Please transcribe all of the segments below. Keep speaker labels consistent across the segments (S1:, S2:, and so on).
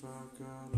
S1: Carente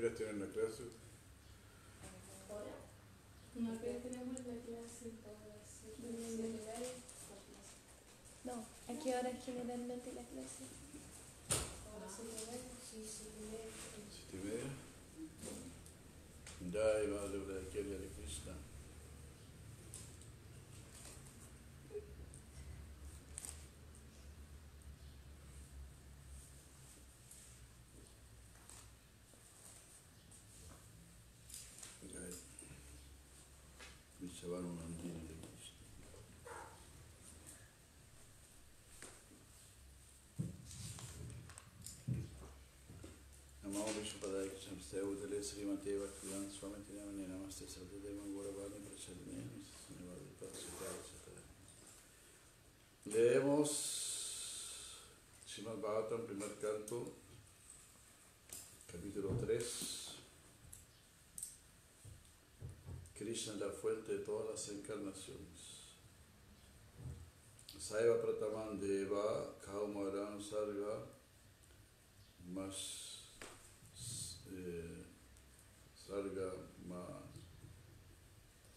S1: Qué hora tienen la clase?
S2: Ahora, no que tenemos la clase
S3: No, ¿a qué hora es generalmente la clase?
S2: ahora siete y media, sí, siete y media.
S1: ¿Siete y media? Jai Madhura Kelly Hare Krishna. trovare un ambiente di Namo Vishwapadaya Krishna Udale Sri Mateva Kulan Swami Tinamani Namaste Sadhadeva Guravani va di passo, eccetera. Leemos Srimad Bhagavatam, primo canto, capítulo 3. Es la fuente de todas las encarnaciones. Saiva Prataman Deva Kaumaran Sarga Mas eh, Sarga Ma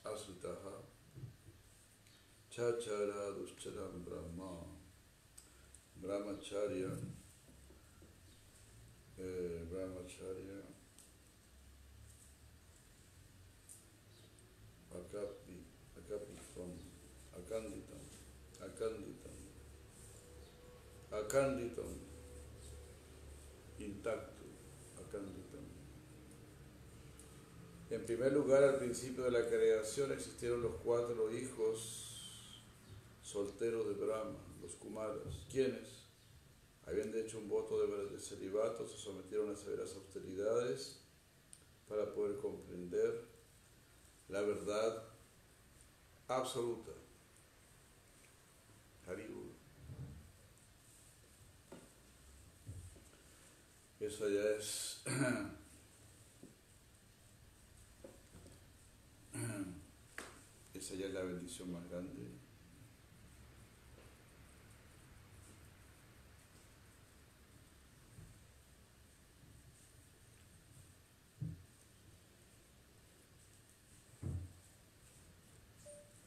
S1: Asutaha Chachara Duscharam Brahma Brahmacharya eh, Brahmacharya Akanditam intacto Akanditam en primer lugar, al principio de la creación existieron los cuatro hijos solteros de Brahma, los Kumaras, quienes, habiendo hecho un voto de celibato, se sometieron a severas austeridades para poder comprender la verdad absoluta. Eso ya es esa ya es la bendición más grande.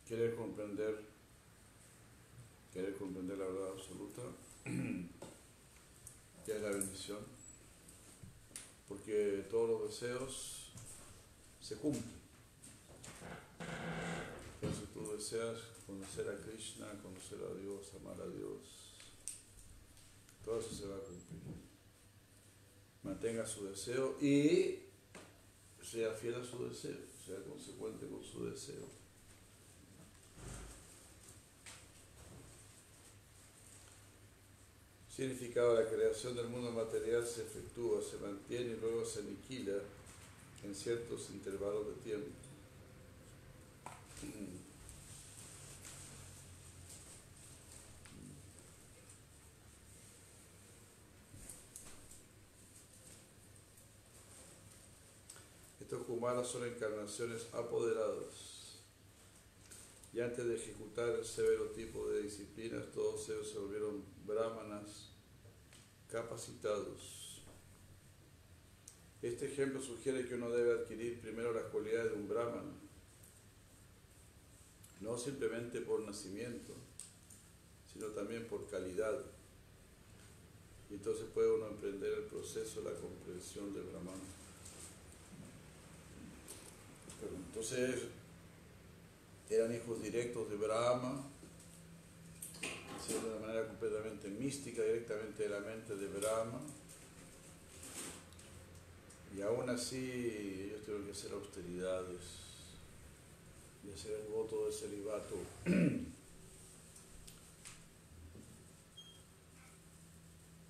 S1: Querer comprender, querer comprender la verdad absoluta, ya es la bendición, porque todos los deseos se cumplen. Entonces tú deseas conocer a Krishna, conocer a Dios, amar a Dios, todo eso se va a cumplir. Mantenga su deseo y sea fiel a su deseo, sea consecuente con su deseo. Significado, la creación del mundo material se efectúa, se mantiene y luego se aniquila en ciertos intervalos de tiempo. Estos kumaras son encarnaciones apoderadas. Y antes de ejecutar el severo tipo de disciplinas, todos ellos se volvieron brahmanas capacitados. Este ejemplo sugiere que uno debe adquirir primero las cualidades de un brahmana, no simplemente por nacimiento, sino también por calidad. Y entonces puede uno emprender el proceso de la comprensión del brahman. Pero entonces eran hijos directos de Brahma, de una manera completamente mística, directamente de la mente de Brahma. Y aún así ellos tuvieron que hacer austeridades y hacer el voto de celibato.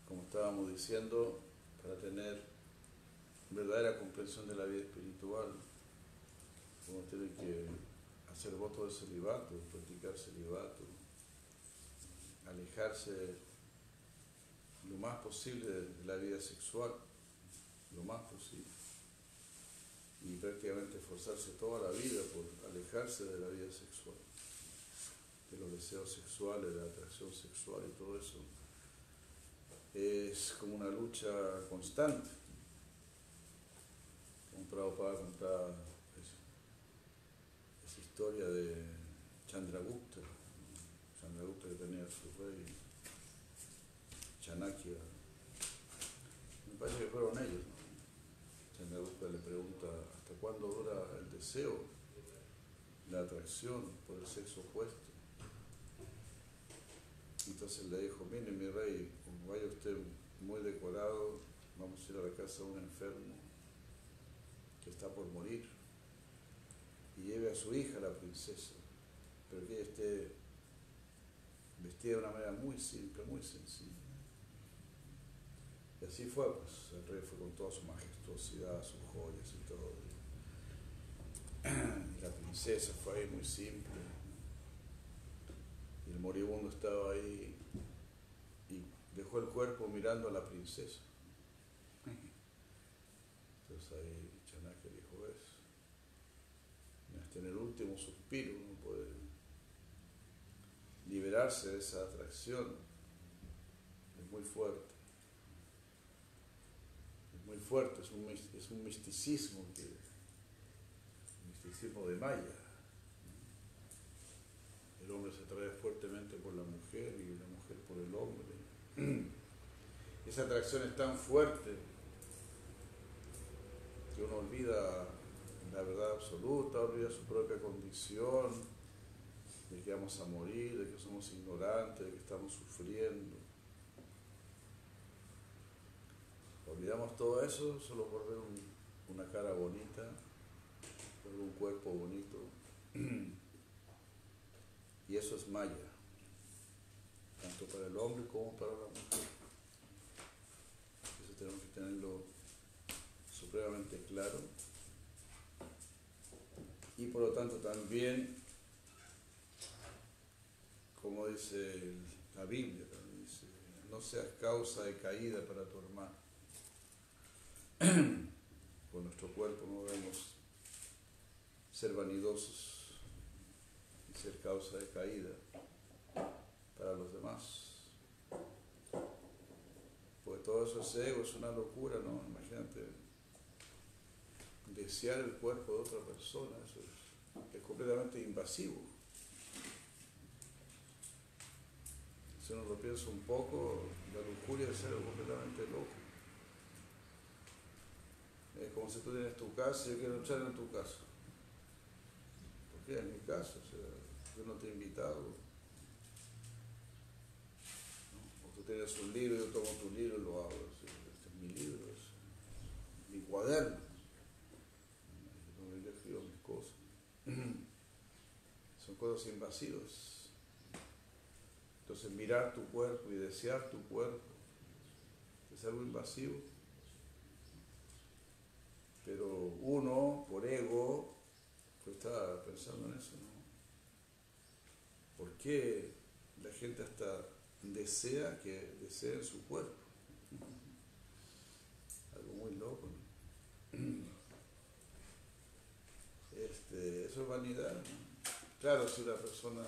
S1: Como estábamos diciendo, para tener verdadera comprensión de la vida espiritual, uno tiene que hacer voto de celibato, practicar celibato, alejarse lo más posible de la vida sexual, lo más posible. Y prácticamente esforzarse toda la vida por alejarse de la vida sexual, de los deseos sexuales, de la atracción sexual y todo eso. Es como una lucha constante. Un Prabhupada contaba historia de Chandragupta, Chandragupta que tenía su rey Chanakya. Me parece que fueron ellos. ¿no? Chandragupta le pregunta hasta cuándo dura el deseo, la atracción por el sexo opuesto. Entonces le dijo, mire mi rey, como vaya usted muy decorado, vamos a ir a la casa de un enfermo que está por morir y lleve a su hija, la princesa, pero que ella esté vestida de una manera muy simple, muy sencilla. Y así fue, pues el rey fue con toda su majestuosidad, sus joyas y todo. Y la princesa fue ahí muy simple. Y el moribundo estaba ahí y dejó el cuerpo mirando a la princesa. Entonces ahí Chanakya dijo eso. En el último suspiro uno puede liberarse de esa atracción. Es muy fuerte. Es muy fuerte, es un, es un misticismo, un misticismo de Maya. El hombre se atrae fuertemente por la mujer y la mujer por el hombre. Esa atracción es tan fuerte que uno olvida la verdad absoluta, olvida su propia condición, de que vamos a morir, de que somos ignorantes, de que estamos sufriendo. Olvidamos todo eso solo por ver un, una cara bonita, por ver un cuerpo bonito. Y eso es maya, tanto para el hombre como para la mujer. Eso tenemos que tenerlo supremamente claro. Y por lo tanto también, como dice la Biblia, dice, no seas causa de caída para tu hermano. Con nuestro cuerpo no debemos ser vanidosos y ser causa de caída para los demás. Porque todo eso es ego, es una locura, ¿no? Imagínate desear el cuerpo de otra persona, eso es, es completamente invasivo. Si uno lo piensa un poco, la lujuria es algo completamente loco. Es como si tú tienes tu casa y yo quiero echar en tu casa. ¿Por qué? En mi casa, yo no te he invitado. O tú tienes un libro, yo tomo tu libro y lo abro. Este es mi libro, es mi cuaderno. Son cosas invasivas. Entonces mirar tu cuerpo y desear tu cuerpo es algo invasivo. Pero uno, por ego, pues está pensando en eso, ¿no? ¿Por qué la gente hasta desea que deseen su cuerpo? Algo muy loco, ¿no? Este, eso es vanidad. ¿no? Claro, si la persona,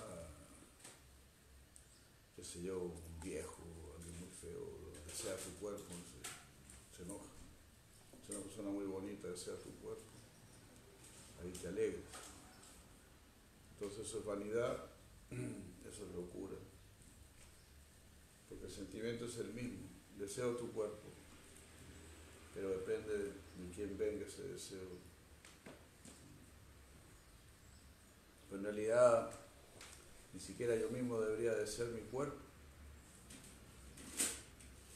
S1: qué sé yo, un viejo, alguien muy feo, desea su cuerpo, se, se enoja si una persona muy bonita desea tu cuerpo, ahí te alegras. Entonces eso es vanidad, eso es locura. Porque el sentimiento es el mismo, deseo tu cuerpo, pero depende de quién venga ese deseo. Pero en realidad ni siquiera yo mismo debería desear mi cuerpo.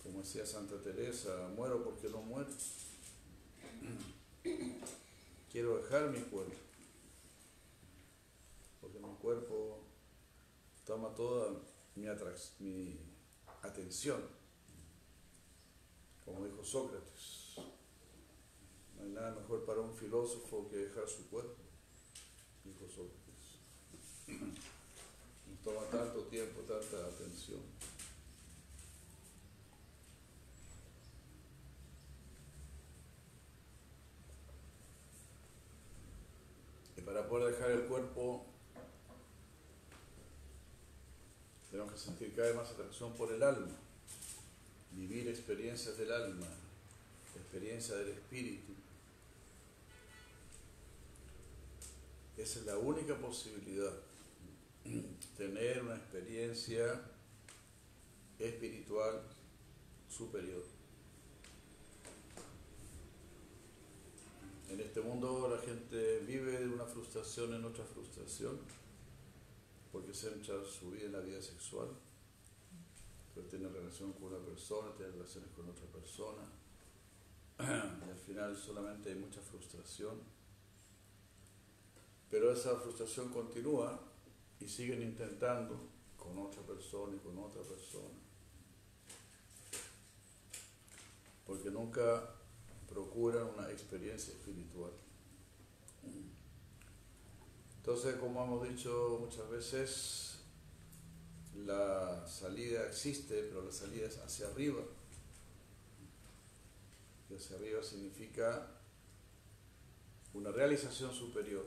S1: Como decía Santa Teresa, muero porque no muero. Quiero dejar mi cuerpo, porque mi cuerpo toma toda mi, mi atención, como dijo Sócrates. No hay nada mejor para un filósofo que dejar su cuerpo, dijo Sócrates y toma tanto tiempo, tanta atención. Y para poder dejar el cuerpo, tenemos que sentir cada vez más atracción por el alma, vivir experiencias del alma, experiencia del espíritu. Esa es la única posibilidad tener una experiencia espiritual superior. En este mundo la gente vive de una frustración en otra frustración porque se entra su vida en la vida sexual. Entonces tiene relación con una persona, tiene relaciones con otra persona. Y al final solamente hay mucha frustración. Pero esa frustración continúa y siguen intentando con otra persona y con otra persona. Porque nunca procuran una experiencia espiritual. Entonces, como hemos dicho muchas veces, la salida existe, pero la salida es hacia arriba. Y hacia arriba significa una realización superior,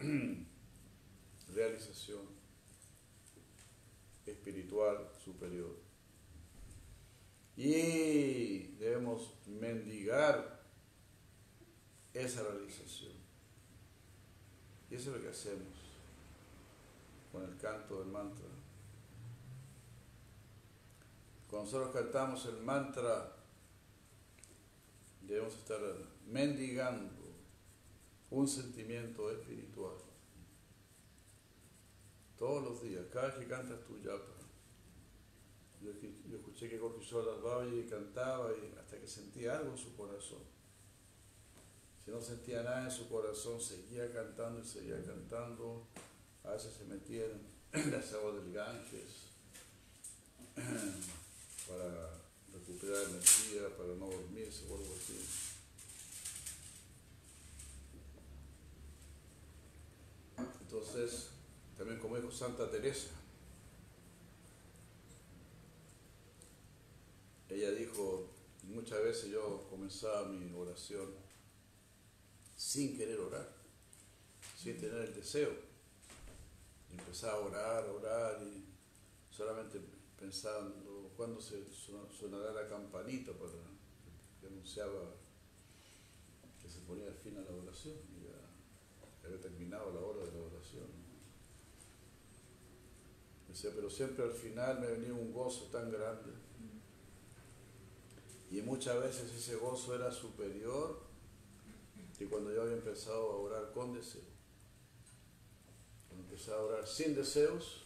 S1: realización espiritual superior. Y debemos mendigar esa realización. Y eso es lo que hacemos con el canto del mantra. Cuando nosotros cantamos el mantra, debemos estar mendigando un sentimiento espiritual. Todos los días, cada que cantas tu yapa. Yo, escuché que Gorkishore y cantaba y hasta que sentía algo en su corazón que no sentía nada en su corazón, seguía cantando y seguía cantando. A veces se metía en las aguas del Ganges para recuperar energía, para no dormirse o algo así. Entonces, también como dijo Santa Teresa, ella dijo, muchas veces yo comenzaba mi oración sin querer orar, sin tener el deseo. Empezaba a orar, a orar y solamente pensando cuándo se sonará la campanita para que anunciaba que se ponía fin a la oración y ya había terminado la hora de la oración. Pero siempre al final me venía un gozo tan grande. Y muchas veces ese gozo era superior y cuando yo había empezado a orar con deseo, cuando empecé a orar sin deseos,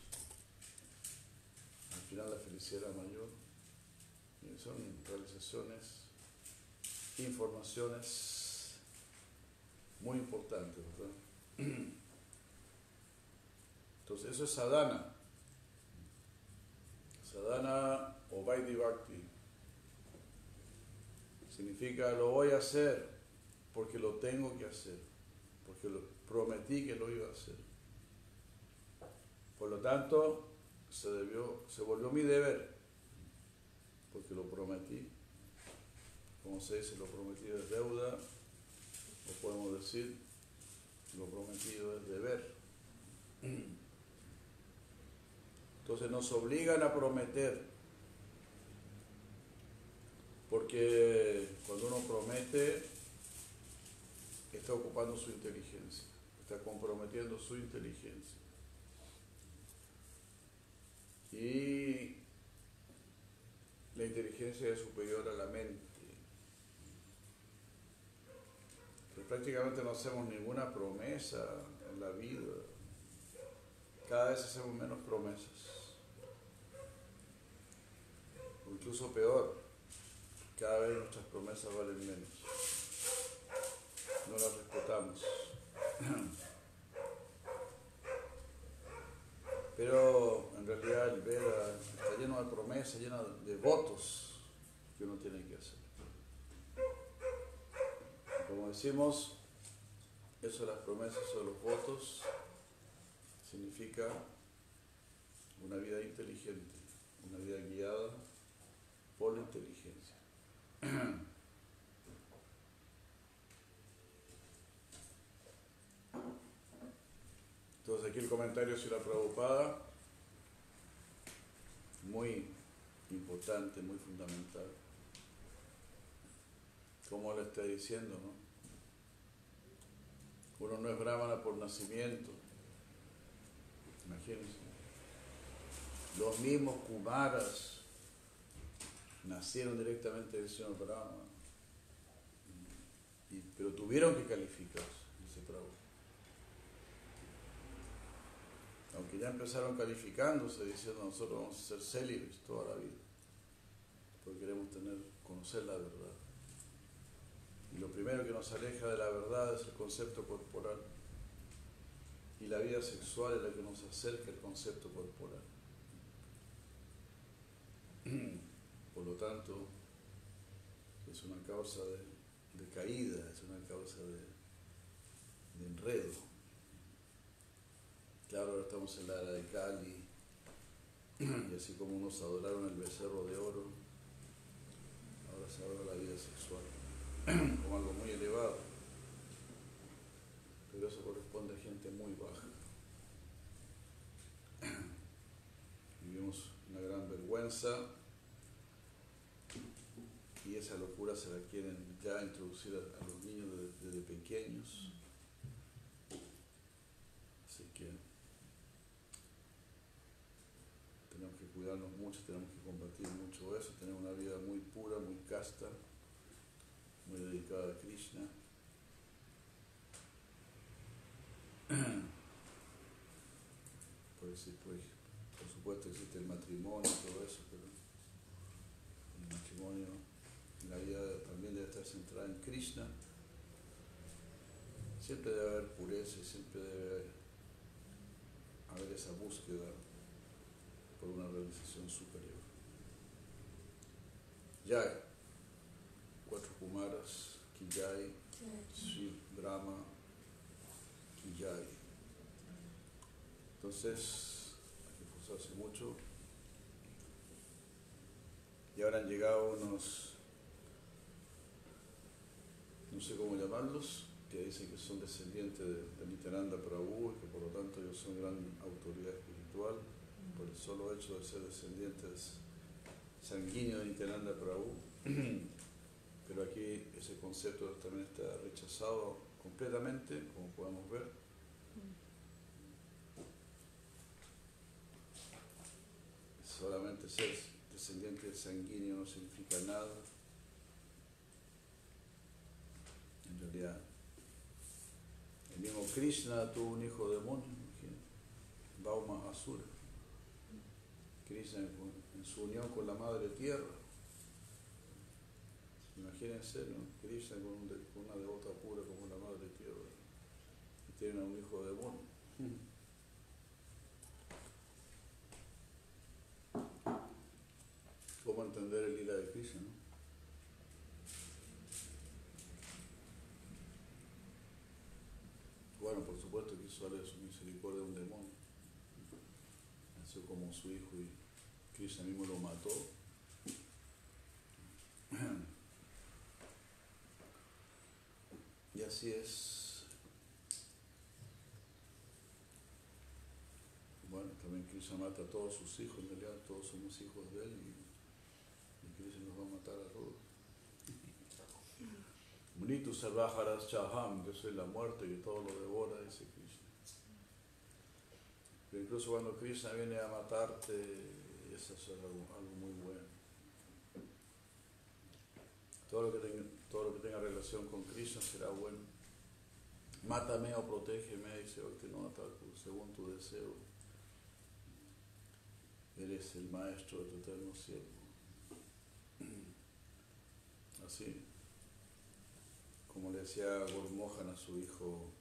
S1: al final la felicidad era mayor. Y son realizaciones, informaciones muy importantes. Entonces, eso es sadhana. Sadhana o Vaidhi. Significa lo voy a hacer porque lo tengo que hacer, porque lo, prometí que lo iba a hacer. Por lo tanto, se, debió, se volvió mi deber, porque lo prometí. Como se dice, lo prometido es deuda, o podemos decir, lo prometido es deber. Entonces nos obligan a prometer, porque cuando uno promete, está ocupando su inteligencia, está comprometiendo su inteligencia. Y la inteligencia es superior a la mente. Pues prácticamente no hacemos ninguna promesa en la vida. Cada vez hacemos menos promesas. O incluso peor, cada vez nuestras promesas valen menos no las respetamos. Pero en realidad el Veda está lleno de promesas, lleno de votos que uno tiene que hacer. Como decimos, eso de las promesas o los votos significa una vida inteligente, una vida guiada por la inteligencia. Aquí el comentario de la Prabhupada, muy importante, muy fundamental. Como le está diciendo, ¿no? Uno no es brahmana por nacimiento. Imagínense. Los mismos kumaras nacieron directamente del Señor Brahma. pero tuvieron que calificarse, dice Prabhu. Aunque ya empezaron calificándose, diciendo nosotros vamos a ser célibes toda la vida. Porque queremos tener, conocer la verdad. Y lo primero que nos aleja de la verdad es el concepto corporal. Y la vida sexual es la que nos acerca al concepto corporal. Por lo tanto, es una causa de, caída, es una causa de, enredo. Claro, ahora estamos en la era de Cali, y así como unos adoraron el becerro de oro, ahora se adora la vida sexual como algo muy elevado. Pero eso corresponde a gente muy baja. Vivimos una gran vergüenza esa locura se la quieren ya introducir a, los niños desde, pequeños. Así que tenemos que cuidarnos mucho, tenemos que combatir mucho eso, tener una vida muy pura, muy casta, muy dedicada a Krishna. Pues, pues, por supuesto existe el matrimonio y todo eso, pero el matrimonio la vida también debe estar centrada en Krishna. Siempre debe haber pureza y siempre debe haber esa búsqueda por una realización superior. Jai, cuatro Kumaras, Kijai, Sri Brahma, Kijai. Entonces, hay que esforzarse mucho. Y ahora han llegado unos no sé cómo llamarlos, que dicen que son descendientes de, de Nityananda Prabhu y que por lo tanto ellos son gran autoridad espiritual por el solo hecho de ser descendientes sanguíneos de Nityananda Prabhu. Pero aquí ese concepto también está rechazado completamente, como podemos ver. Solamente ser descendiente sanguíneo no significa nada El mismo Krishna tuvo un hijo demonio, Bauma Asura. Krishna en su unión con la madre tierra. Imagínense, ¿no? Krishna con, una devota pura como la madre tierra. Y tiene un hijo demonio. ¿Cómo entender el lila de Krishna? ¿no? Bueno, por supuesto que hizo de su misericordia un demonio. Nació como su hijo y Krishna lo mató. Y así es. Bueno, también Krishna mata a todos sus hijos, en realidad todos somos hijos de él y, y Krishna nos va a matar a todos. Mritu Sarvaharas Chaham, yo soy la muerte que todo lo devora, dice Krishna. Pero incluso cuando Krishna viene a matarte, eso es algo, muy bueno. Todo lo, que tenga, todo lo que tenga relación con Krishna será bueno. Mátame o protégeme, dice Bhaktivinoda según tu deseo. Eres el maestro de tu eterno cielo. Así como le decía Gurmohan a su hijo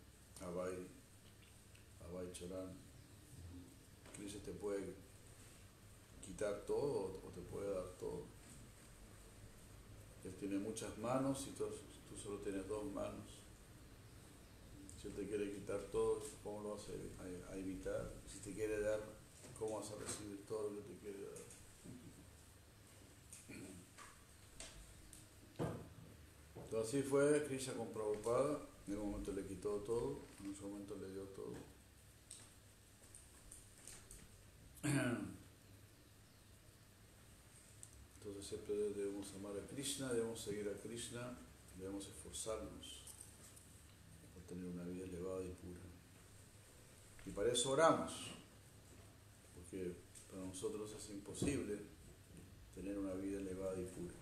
S1: Abai, Abai Choran, Krishna te puede quitar todo o te puede dar todo. Él tiene muchas manos y tú, solo tienes dos manos. Si Él te quiere quitar todo, ¿cómo lo vas a, evitar? Si te quiere dar, ¿cómo vas a recibir todo lo que te quiere dar? Entonces así fue, Krishna con Prabhupada, en un momento le quitó todo, en otro momento le dio todo. Entonces siempre debemos amar a Krishna, debemos seguir a Krishna, debemos esforzarnos por tener una vida elevada y pura. Y para eso oramos, porque para nosotros es imposible tener una vida elevada y pura.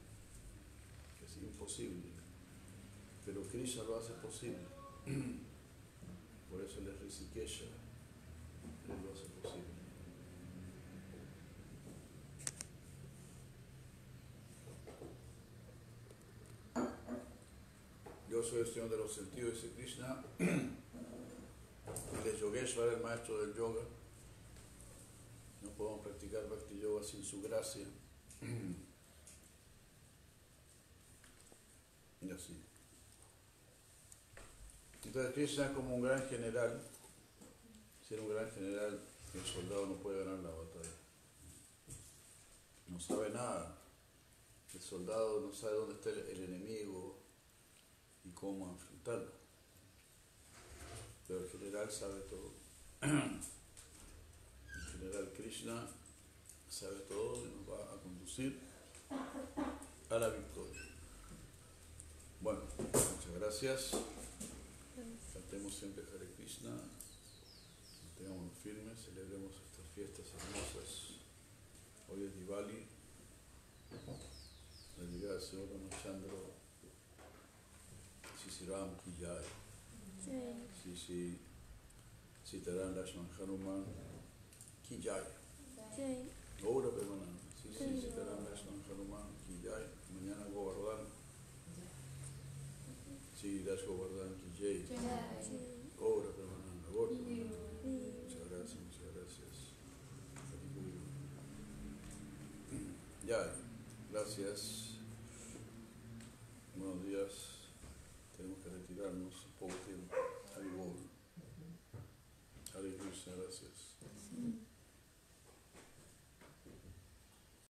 S1: Es imposible. Pero Krishna lo hace posible. Por eso él es. Él lo hace posible. Yo soy el Señor de los sentidos, dice Krishna. Es Yogeshwara, el maestro del yoga. No podemos practicar Bhakti Yoga sin su gracia. Y así. Entonces Krishna es como un gran general. Si era un gran general, el soldado no puede ganar la batalla. No sabe nada. El soldado no sabe dónde está el, el enemigo cómo enfrentarlo. Pero el general sabe todo. El general Krishna sabe todo y nos va a conducir a la victoria. Bueno, muchas gracias. Cantemos siempre Hare Krishna. Mantengámonos firmes, celebremos estas fiestas hermosas. Hoy es Diwali. La llegada del Señor Ramachandra. Sisi Ram Ki Jai. Sisi Sitaram Lakshman Hanuman Ki Jai. Ahora Permanente. Sisi Sitaram Lakshman Hanuman Ki Jai. Mañana Govardhan. Sí, Das Govardhan Ki Jai. Ahora Permanente. Ahora. Muchas gracias, muchas gracias. Ya, gracias.